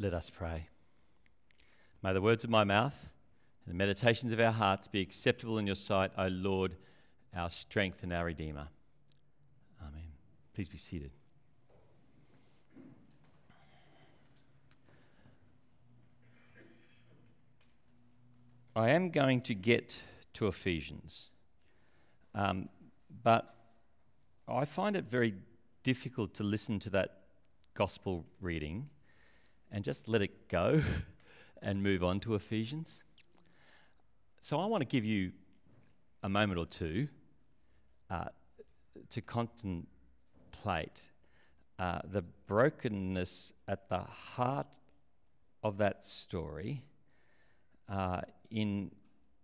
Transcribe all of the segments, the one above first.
Let us pray. May the words of my mouth and the meditations of our hearts be acceptable in your sight, O Lord, our strength and our Redeemer. Amen. Please be seated. I am going to get to Ephesians, um, but I find it very difficult to listen to that gospel reading and just let it go and move on to Ephesians. So I want to give you a moment or two uh, to contemplate uh, the brokenness at the heart of that story, uh, in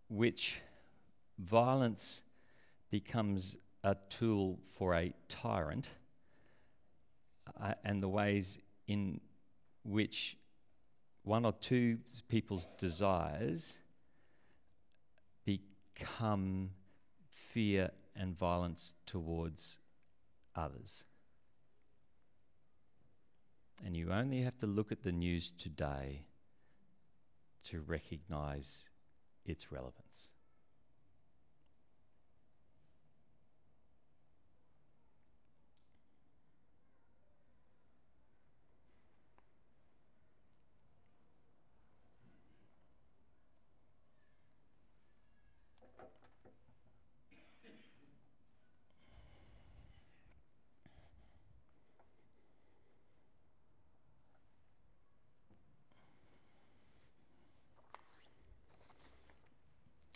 which violence becomes a tool for a tyrant, uh, and the ways in which one or two people's desires become fear and violence towards others. And you only have to look at the news today to recognize its relevance.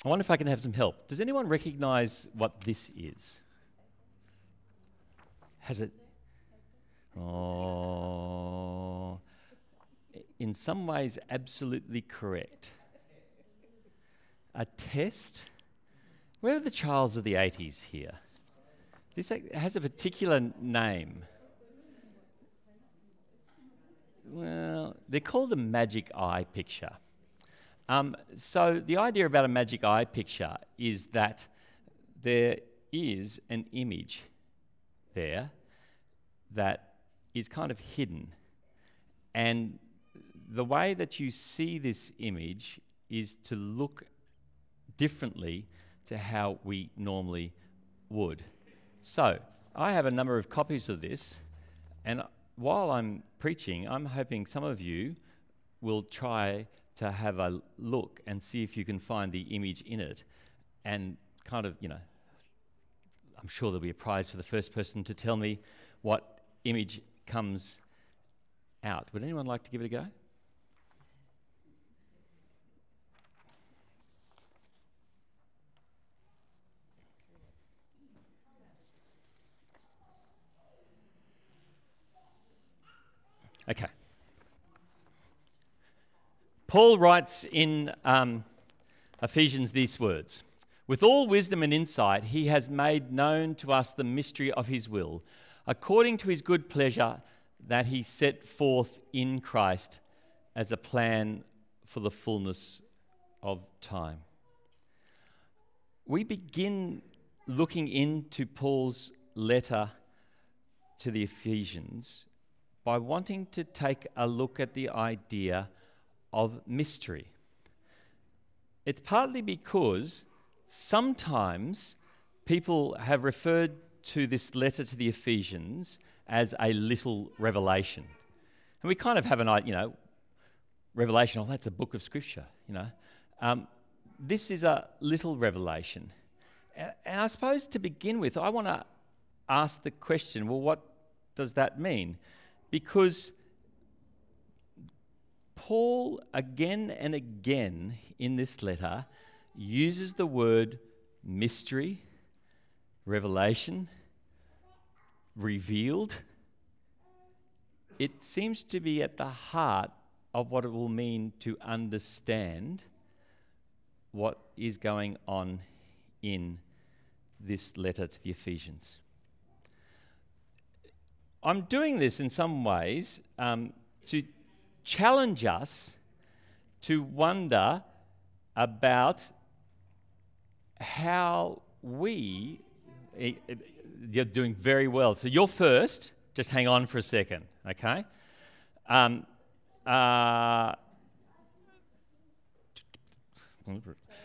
I wonder if I can have some help. Does anyone recognize what this is? Has it? Oh, in some ways, absolutely correct. A test? Where are the Charles of the 80s here? This has a particular name. Well, they're called the magic eye picture. Um, so, the idea about a magic eye picture is that there is an image there that is kind of hidden. And the way that you see this image is to look differently to how we normally would. So, I have a number of copies of this, and while I'm preaching, I'm hoping some of you will try to have a look and see if you can find the image in it and kind of, you know, I'm sure there'll be a prize for the first person to tell me what image comes out. Would anyone like to give it a go? Okay. Paul writes in um, Ephesians these words With all wisdom and insight, he has made known to us the mystery of his will, according to his good pleasure that he set forth in Christ as a plan for the fullness of time. We begin looking into Paul's letter to the Ephesians by wanting to take a look at the idea of mystery. It's partly because sometimes people have referred to this letter to the Ephesians as a little revelation. And we kind of have an idea, you know, revelation, oh, that's a book of scripture, you know. Um, this is a little revelation. And, and I suppose to begin with, I want to ask the question well, what does that mean? Because Paul, again and again in this letter, uses the word mystery, revelation, revealed. It seems to be at the heart of what it will mean to understand what is going on in this letter to the Ephesians. I'm doing this in some ways um, to challenge us to wonder about how we eh, eh, you're doing very well. So you're first. Just hang on for a second, okay? Um, Uh,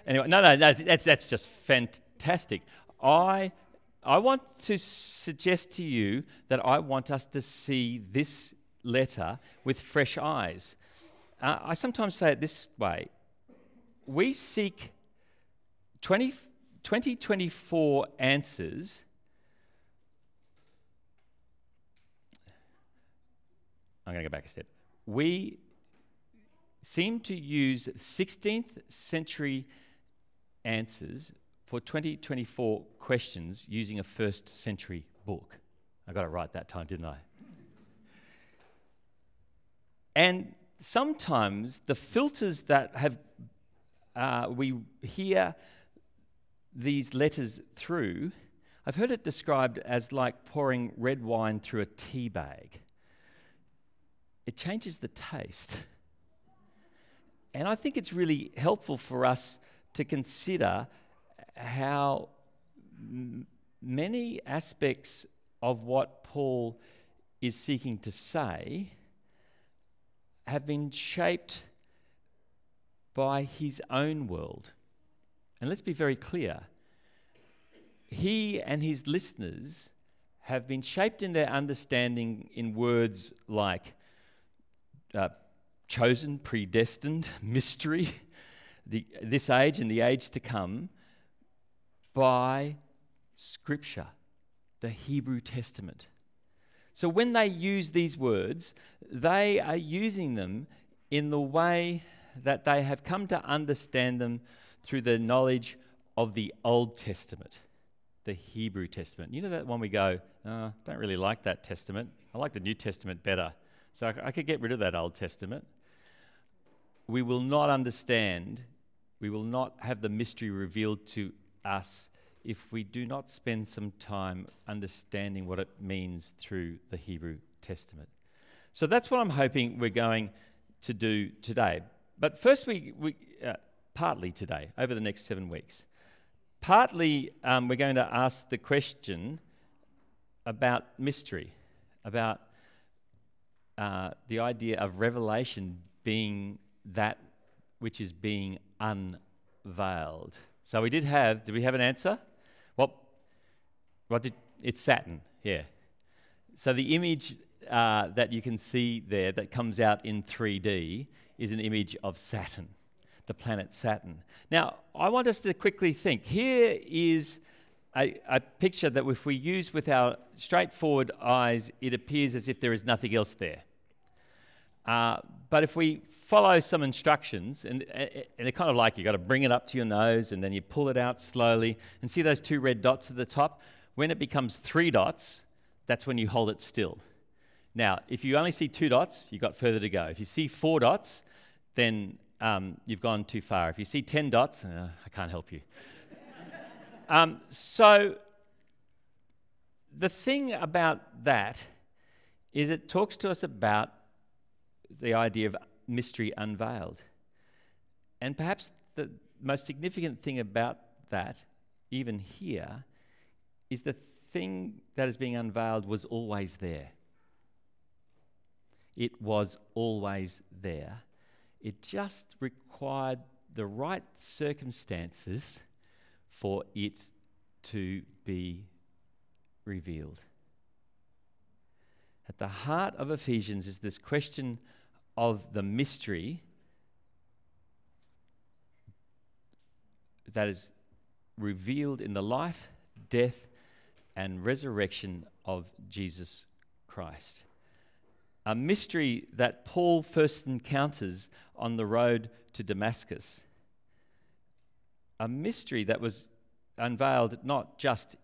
anyway, no, no, no, that's, that's just fantastic. I, I want to suggest to you that I want us to see this letter with fresh eyes. Uh, I sometimes say it this way we seek 20, 2024 answers. I'm going to go back a step. We seem to use 16th century answers for 2024 questions using a first century book. I got it right that time, didn't I? And sometimes the filters that have uh, we hear these letters through, I've heard it described as like pouring red wine through a tea bag. It changes the taste. And I think it's really helpful for us to consider how m- many aspects of what Paul is seeking to say have been shaped by his own world. And let's be very clear he and his listeners have been shaped in their understanding in words like uh, chosen, predestined, mystery, the, this age and the age to come, by Scripture, the Hebrew Testament. So when they use these words, they are using them in the way that they have come to understand them through the knowledge of the Old Testament, the Hebrew Testament. You know that one we go, oh, don't really like that Testament. I like the New Testament better. So I, I could get rid of that Old Testament. We will not understand, we will not have the mystery revealed to us if we do not spend some time understanding what it means through the Hebrew Testament. So that's what I'm hoping we're going to do today. But first, we, we uh, partly today, over the next seven weeks, partly um, we're going to ask the question about mystery, about uh, the idea of revelation being that which is being unveiled. So we did have, did we have an answer? What, what did, it's Saturn, yeah. So the image uh, that you can see there that comes out in 3D is an image of Saturn, the planet Saturn. Now, I want us to quickly think. Here is a, a picture that, if we use with our straightforward eyes, it appears as if there is nothing else there. Uh, but if we follow some instructions, and, and they're kind of like you've got to bring it up to your nose and then you pull it out slowly, and see those two red dots at the top? When it becomes three dots, that's when you hold it still. Now, if you only see two dots, you've got further to go. If you see four dots, then um, you've gone too far. If you see 10 dots, uh, I can't help you. um, so, the thing about that is it talks to us about the idea of mystery unveiled. And perhaps the most significant thing about that, even here, is the thing that is being unveiled was always there. It was always there. It just required the right circumstances for it to be revealed. At the heart of Ephesians is this question of the mystery that is revealed in the life, death, and resurrection of Jesus Christ a mystery that Paul first encounters on the road to Damascus. A mystery that was unveiled not just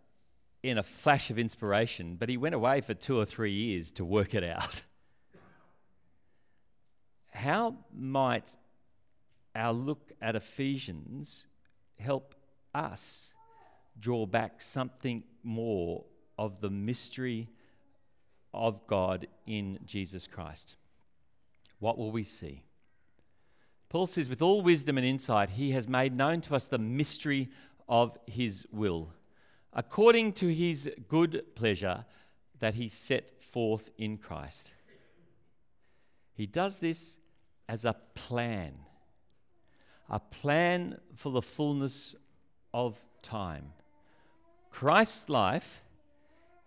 in a flash of inspiration, but he went away for two or three years to work it out. How might our look at Ephesians help us draw back something more of the mystery of God in Jesus Christ. What will we see? Paul says, with all wisdom and insight, he has made known to us the mystery of his will, according to his good pleasure that he set forth in Christ. He does this as a plan, a plan for the fullness of time. Christ's life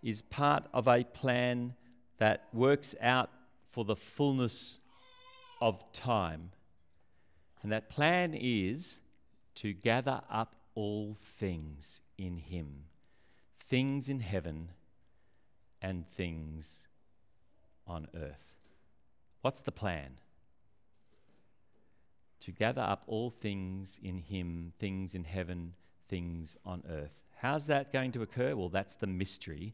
is part of a plan that works out for the fullness of time. And that plan is to gather up all things in Him things in heaven and things on earth. What's the plan? To gather up all things in Him, things in heaven, things on earth. How's that going to occur? Well, that's the mystery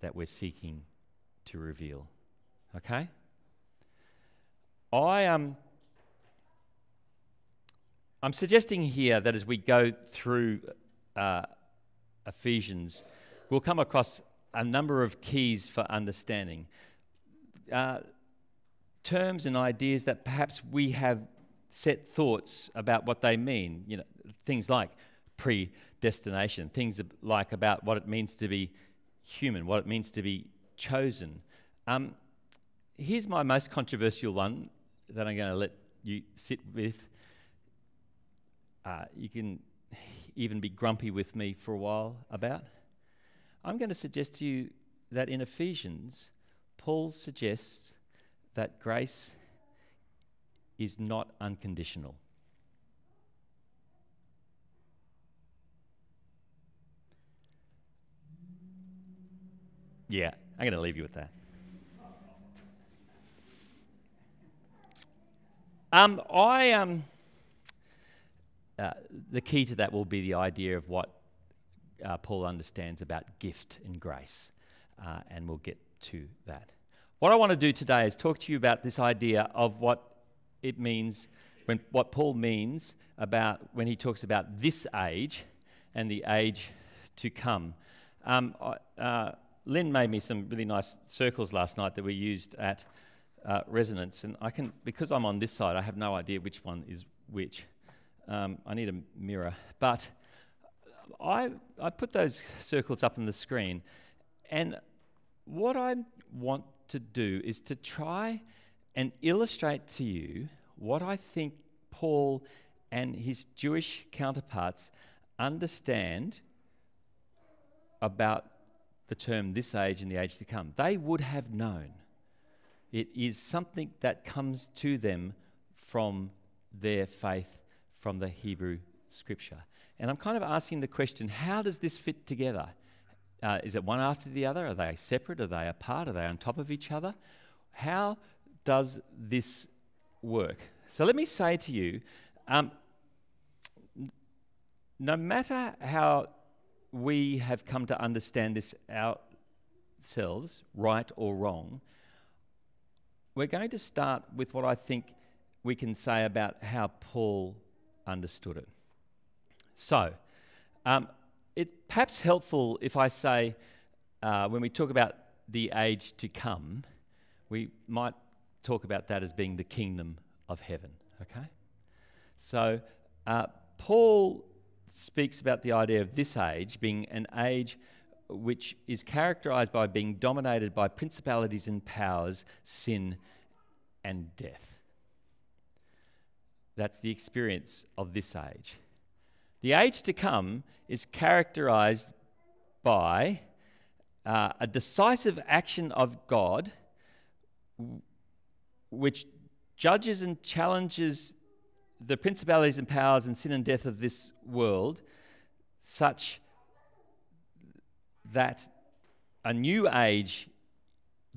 that we're seeking to reveal. Okay? I um I'm suggesting here that as we go through uh, Ephesians, we'll come across a number of keys for understanding. Uh, terms and ideas that perhaps we have set thoughts about what they mean. You know, things like predestination, things like about what it means to be human, what it means to be chosen. Um, here's my most controversial one that I'm going to let you sit with. Uh, you can even be grumpy with me for a while about. I'm going to suggest to you that in Ephesians, Paul suggests that grace is not unconditional. Yeah, I'm going to leave you with that. Um, I um, uh, the key to that will be the idea of what uh, Paul understands about gift and grace, uh, and we'll get to that. What I want to do today is talk to you about this idea of what it means, when, what Paul means about when he talks about this age and the age to come. Um, uh, Lynn made me some really nice circles last night that we used at uh, Resonance, and I can because I'm on this side, I have no idea which one is which. Um, I need a mirror, but I I put those circles up on the screen, and what I want to do is to try and illustrate to you what I think Paul and his Jewish counterparts understand about the term this age and the age to come. They would have known. It is something that comes to them from their faith, from the Hebrew scripture. And I'm kind of asking the question how does this fit together? Uh, is it one after the other? Are they separate? Are they apart? Are they on top of each other? How does this work? So let me say to you um, no matter how we have come to understand this ourselves, right or wrong, we're going to start with what I think we can say about how Paul understood it. So, um, it perhaps helpful if I say uh, when we talk about the age to come, we might talk about that as being the kingdom of heaven. Okay, so uh, Paul speaks about the idea of this age being an age which is characterized by being dominated by principalities and powers, sin, and death. That's the experience of this age. The age to come is characterized by uh, a decisive action of God which judges and challenges the principalities and powers and sin and death of this world such that a new age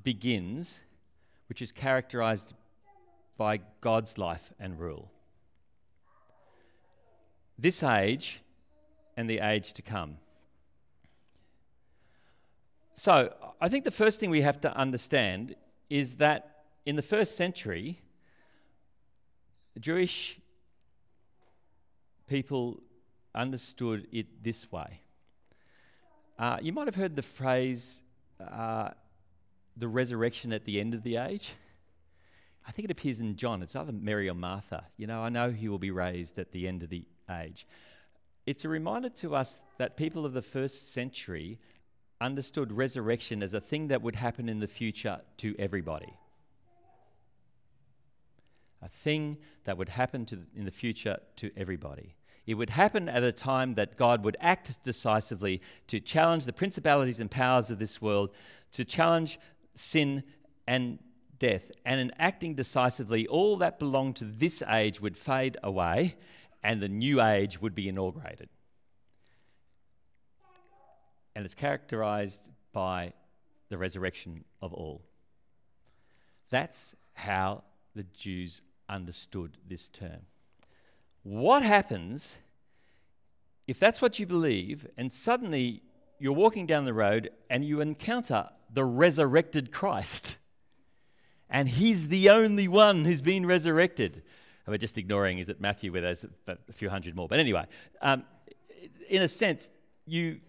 begins, which is characterized by God's life and rule. This age and the age to come. So, I think the first thing we have to understand is that in the first century, Jewish people understood it this way. Uh, you might have heard the phrase, uh, the resurrection at the end of the age. I think it appears in John. It's either Mary or Martha. You know, I know he will be raised at the end of the age. It's a reminder to us that people of the first century understood resurrection as a thing that would happen in the future to everybody. A thing that would happen to, in the future to everybody. It would happen at a time that God would act decisively to challenge the principalities and powers of this world, to challenge sin and death. And in acting decisively, all that belonged to this age would fade away and the new age would be inaugurated. And it's characterized by the resurrection of all. That's how the Jews understood this term. What happens if that's what you believe, and suddenly you're walking down the road and you encounter the resurrected Christ? And he's the only one who's been resurrected. We're just ignoring, is it Matthew, where there's a few hundred more. But anyway, um, in a sense, you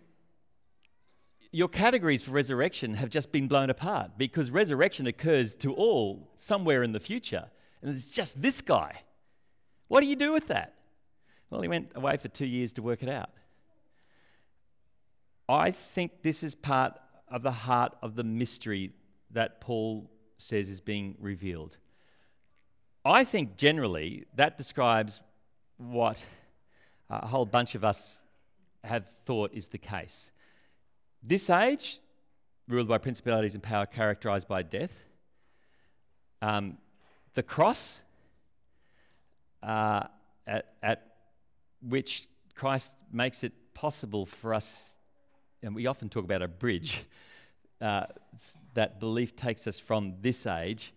your categories for resurrection have just been blown apart because resurrection occurs to all somewhere in the future. And it's just this guy. What do you do with that? Well, he went away for two years to work it out. I think this is part of the heart of the mystery that Paul says is being revealed. I think generally that describes what a whole bunch of us have thought is the case. This age, ruled by principalities and power, characterized by death. Um, the cross, uh, at, at which Christ makes it possible for us, and we often talk about a bridge, uh, that belief takes us from this age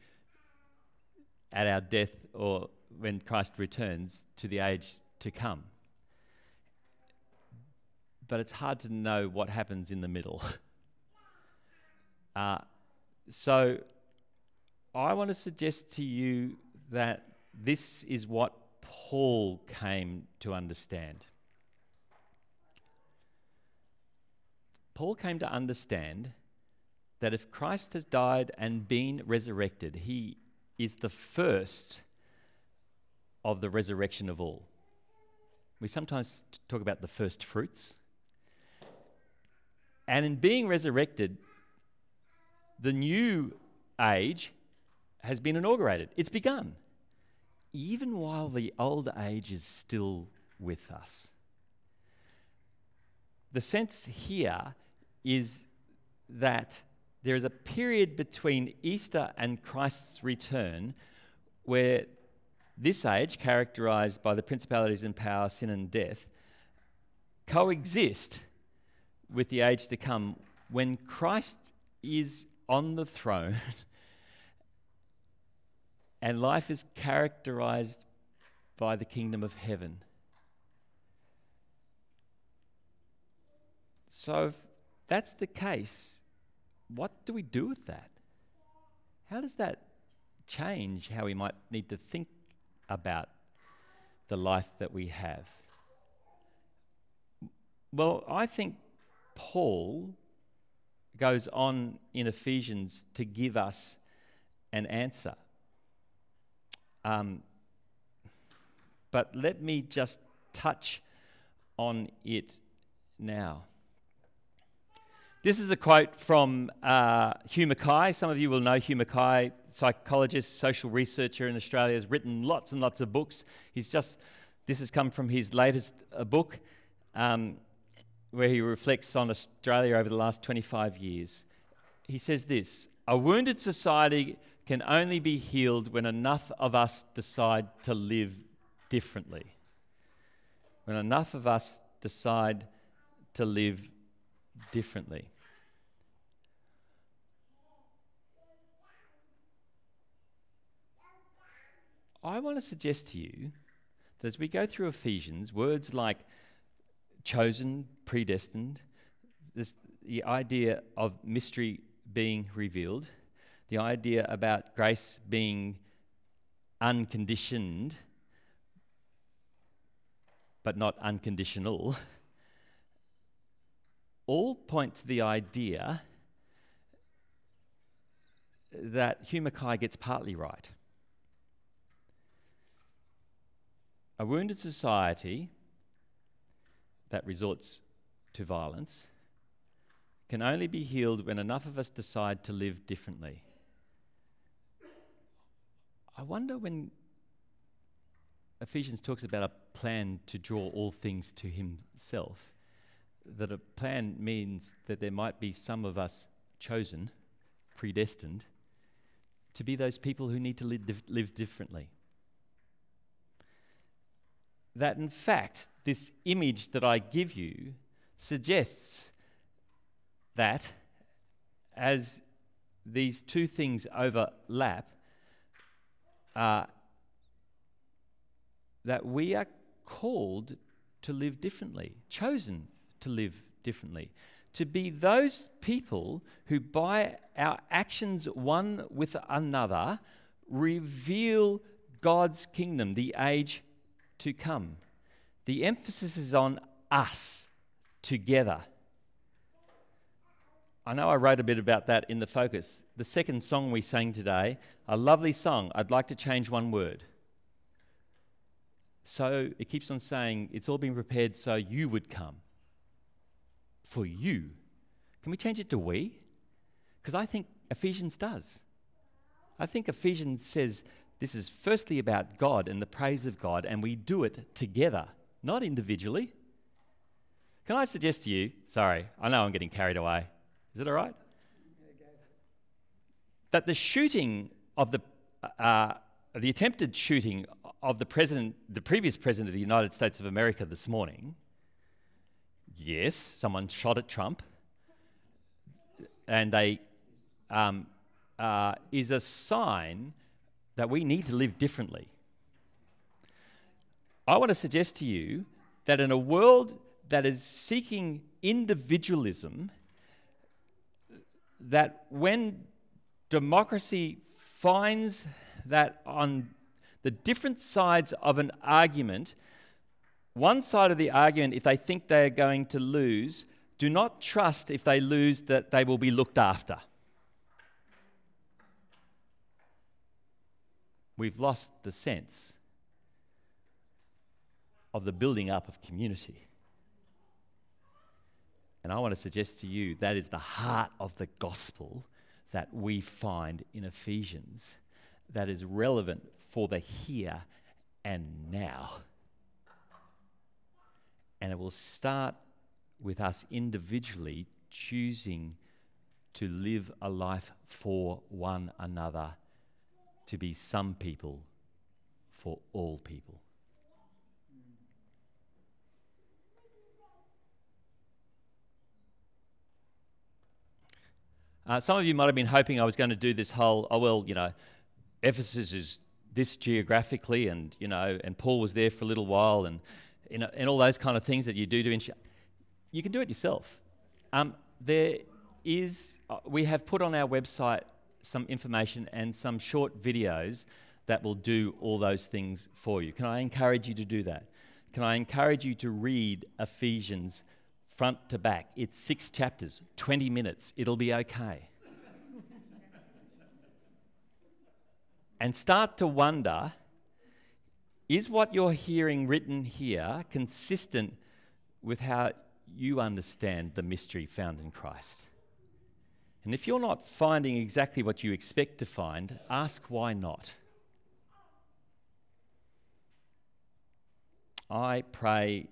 at our death or when Christ returns to the age to come but it's hard to know what happens in the middle. uh, so I want to suggest to you that this is what Paul came to understand. Paul came to understand that if Christ has died and been resurrected, he is the first of the resurrection of all. We sometimes talk about the first fruits. And in being resurrected, the new age has been inaugurated. It's begun, even while the old age is still with us. The sense here is that there is a period between Easter and Christ's return where this age, characterized by the principalities and power, sin and death, coexist with the age to come when Christ is on the throne and life is characterized by the kingdom of heaven. So, if that's the case, what do we do with that? How does that change how we might need to think about the life that we have? Well, I think Paul goes on in Ephesians to give us an answer. Um, but let me just touch on it now. This is a quote from uh, Hugh Mackay. Some of you will know Hugh Mackay, psychologist, social researcher in Australia, has written lots and lots of books. He's just, this has come from his latest uh, book. Um, where he reflects on Australia over the last 25 years. He says this A wounded society can only be healed when enough of us decide to live differently. When enough of us decide to live differently. I want to suggest to you that as we go through Ephesians, words like chosen, predestined, this, the idea of mystery being revealed, the idea about grace being unconditioned but not unconditional, all point to the idea that Hugh gets partly right. A wounded society that resorts to violence can only be healed when enough of us decide to live differently. I wonder when Ephesians talks about a plan to draw all things to himself, that a plan means that there might be some of us chosen, predestined, to be those people who need to live, live differently. That in fact, this image that I give you suggests that as these two things overlap, uh, that we are called to live differently, chosen to live differently, to be those people who, by our actions one with another, reveal God's kingdom, the age to come. The emphasis is on us together. I know I wrote a bit about that in the focus. The second song we sang today, a lovely song. I'd like to change one word. So it keeps on saying, it's all been prepared so you would come. For you. Can we change it to we? Because I think Ephesians does. I think Ephesians says this is firstly about God and the praise of God, and we do it together, not individually. Can I suggest to you, sorry, I know I'm getting carried away. Is it all right? That the shooting of the, uh, the attempted shooting of the president, the previous president of the United States of America this morning, yes, someone shot at Trump, and they um, uh, is a sign that we need to live differently. I want to suggest to you that in a world that is seeking individualism, that when democracy finds that on the different sides of an argument, one side of the argument, if they think they are going to lose, do not trust if they lose that they will be looked after. We've lost the sense of the building up of community. And I want to suggest to you that is the heart of the gospel that we find in Ephesians that is relevant for the here and now. And it will start with us individually choosing to live a life for one another, to be some people for all people. Uh, some of you might have been hoping I was going to do this whole, oh, well, you know, Ephesus is this geographically, and, you know, and Paul was there for a little while, and, you know, and all those kind of things that you do to. You can do it yourself. Um, there is, uh, we have put on our website some information and some short videos that will do all those things for you. Can I encourage you to do that? Can I encourage you to read Ephesians front to back. It's six chapters, 20 minutes. It'll be okay. and start to wonder is what you're hearing written here consistent with how you understand the mystery found in Christ? And if you're not finding exactly what you expect to find, ask why not. I pray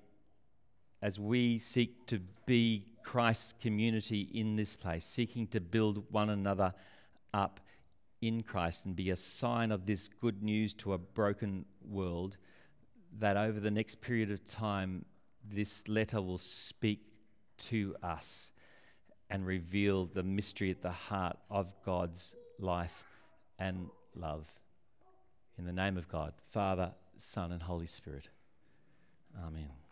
as we seek to be Christ's community in this place, seeking to build one another up in Christ and be a sign of this good news to a broken world, that over the next period of time, this letter will speak to us and reveal the mystery at the heart of God's life and love. In the name of God, Father, Son, and Holy Spirit. Amen.